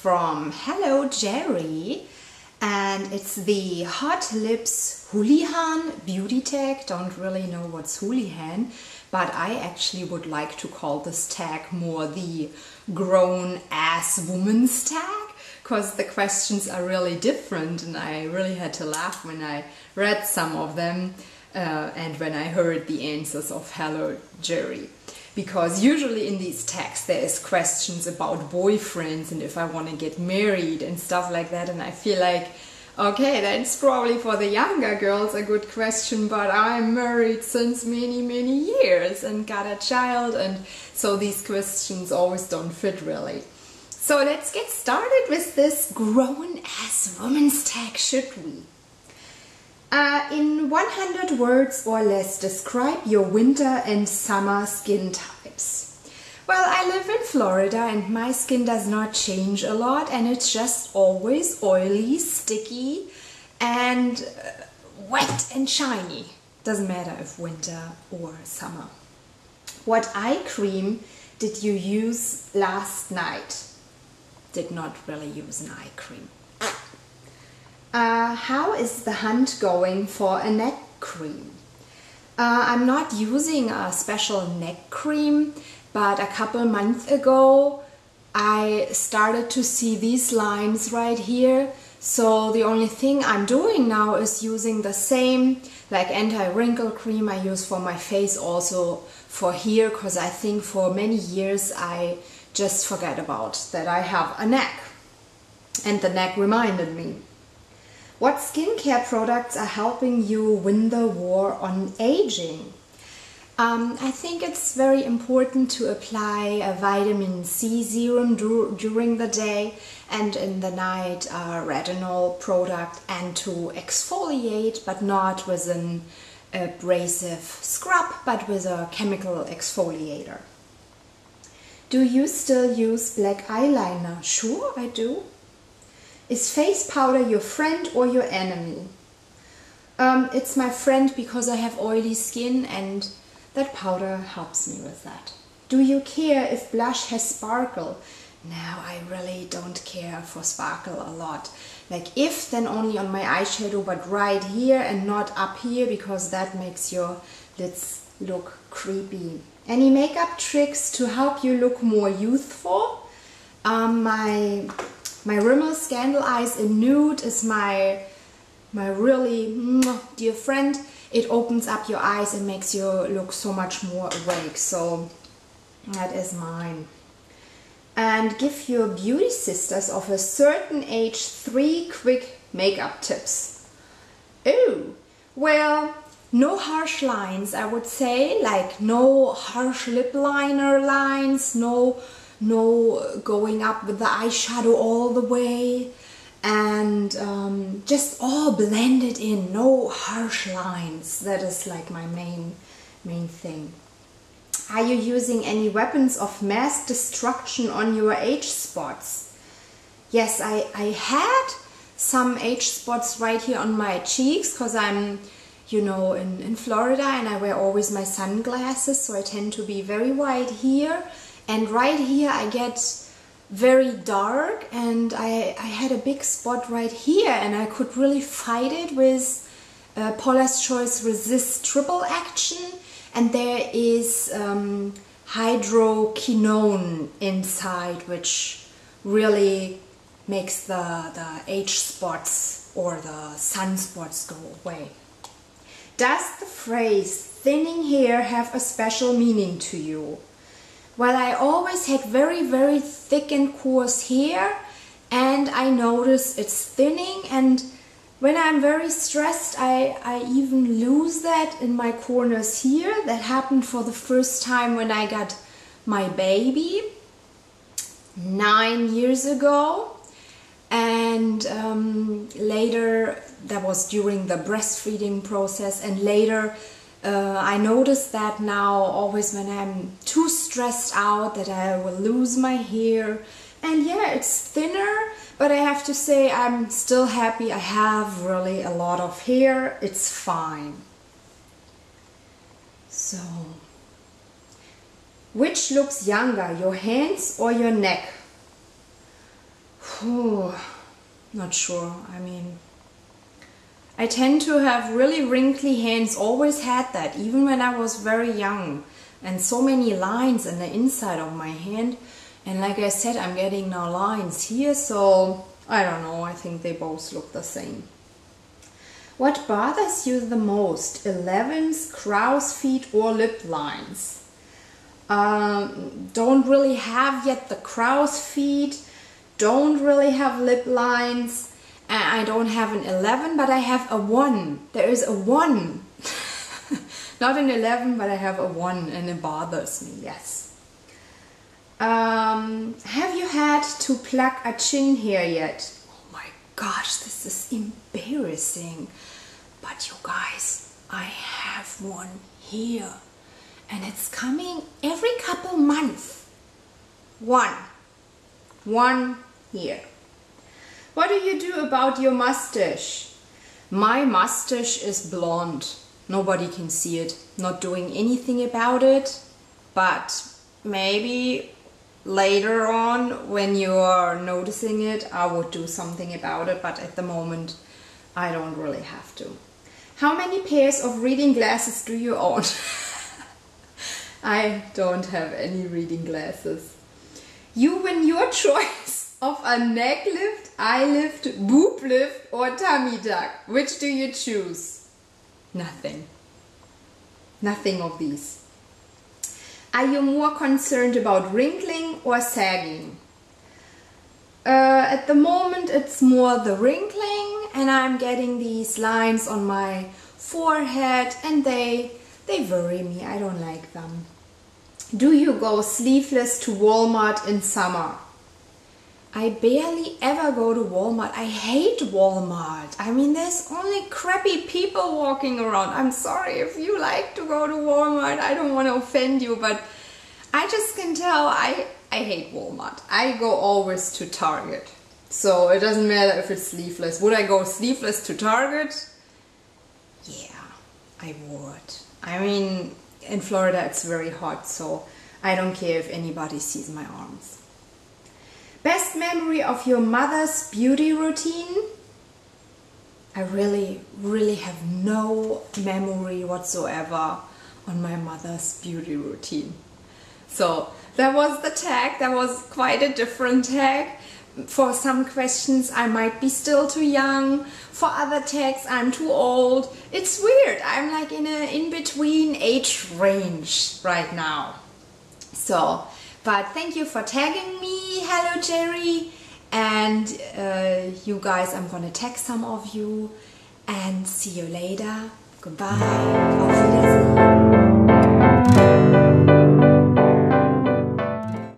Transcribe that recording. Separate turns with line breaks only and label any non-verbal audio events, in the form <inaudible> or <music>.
from Hello Jerry and it's the Hot Lips Houlihan Beauty Tag. Don't really know what's Houlihan, but I actually would like to call this tag more the grown ass woman's tag because the questions are really different and I really had to laugh when I read some of them uh, and when I heard the answers of Hello Jerry because usually in these texts there is questions about boyfriends and if I want to get married and stuff like that. And I feel like okay that's probably for the younger girls a good question but I'm married since many many years and got a child. And so these questions always don't fit really. So let's get started with this grown ass woman's tag should we uh, in 100 words or less, describe your winter and summer skin types. Well, I live in Florida and my skin does not change a lot and it's just always oily, sticky and uh, wet and shiny. Doesn't matter if winter or summer. What eye cream did you use last night? Did not really use an eye cream. Uh, how is the hunt going for a neck cream? Uh, I'm not using a special neck cream, but a couple months ago I started to see these lines right here. So the only thing I'm doing now is using the same like anti-wrinkle cream I use for my face also for here because I think for many years I just forget about that I have a neck and the neck reminded me. What skincare products are helping you win the war on aging? Um, I think it's very important to apply a vitamin C serum dur during the day and in the night a retinol product and to exfoliate but not with an abrasive scrub but with a chemical exfoliator. Do you still use black eyeliner? Sure, I do. Is face powder your friend or your enemy? Um, it's my friend because I have oily skin and that powder helps me with that. Do you care if blush has sparkle? No, I really don't care for sparkle a lot. Like if, then only on my eyeshadow, but right here and not up here because that makes your lids look creepy. Any makeup tricks to help you look more youthful? Um, my my Rimmel Scandal Eyes in Nude is my, my really dear friend. It opens up your eyes and makes you look so much more awake. So that is mine. And give your beauty sisters of a certain age three quick makeup tips. Oh, well, no harsh lines, I would say, like no harsh lip liner lines, no no going up with the eyeshadow all the way. And um, just all blended in no harsh lines. That is like my main main thing. Are you using any weapons of mass destruction on your age spots? Yes I, I had some age spots right here on my cheeks because I'm you know in, in Florida and I wear always my sunglasses so I tend to be very white here and right here I get very dark and I, I had a big spot right here and I could really fight it with uh, Paula's Choice Resist Triple Action and there is um, hydroquinone inside which really makes the, the age spots or the sun spots go away. Does the phrase thinning hair have a special meaning to you? Well, I always had very, very thick and coarse hair and I notice it's thinning and when I'm very stressed, I, I even lose that in my corners here. That happened for the first time when I got my baby nine years ago. And um, later, that was during the breastfeeding process, and later uh, I notice that now always when I'm too stressed out that I will lose my hair. And yeah it's thinner but I have to say I'm still happy. I have really a lot of hair. It's fine. So which looks younger your hands or your neck? Oh, not sure. I mean, I tend to have really wrinkly hands, always had that, even when I was very young. And so many lines in the inside of my hand. And like I said, I'm getting now lines here, so I don't know, I think they both look the same. What bothers you the most? 11s, crow's feet or lip lines? Um, don't really have yet the crow's feet, don't really have lip lines, I don't have an 11, but I have a 1. There is a 1. <laughs> Not an 11, but I have a 1 and it bothers me, yes. Um, have you had to pluck a chin hair yet? Oh my gosh, this is embarrassing. But you guys, I have one here and it's coming every couple months. One. One here. What do you do about your mustache? My mustache is blonde. Nobody can see it. Not doing anything about it. But maybe later on when you're noticing it, I would do something about it. But at the moment, I don't really have to. How many pairs of reading glasses do you own? <laughs> I don't have any reading glasses. You win your <laughs> choice of a neck lift, eye lift, boob lift or tummy tuck. Which do you choose? Nothing. Nothing of these. Are you more concerned about wrinkling or sagging? Uh, at the moment it's more the wrinkling and I'm getting these lines on my forehead and they they worry me. I don't like them. Do you go sleeveless to Walmart in summer? I barely ever go to Walmart. I hate Walmart. I mean, there's only crappy people walking around. I'm sorry if you like to go to Walmart. I don't want to offend you, but I just can tell I, I hate Walmart. I go always to Target. So it doesn't matter if it's sleeveless. Would I go sleeveless to Target? Yeah, I would. I mean, in Florida it's very hot, so I don't care if anybody sees my arms. Best memory of your mother's beauty routine? I really, really have no memory whatsoever on my mother's beauty routine. So that was the tag, that was quite a different tag for some questions I might be still too young. For other tags I'm too old. It's weird. I'm like in a in-between age range right now. So, but thank you for tagging me. Hello Jerry. And uh, you guys, I'm gonna tag some of you and see you later. Goodbye.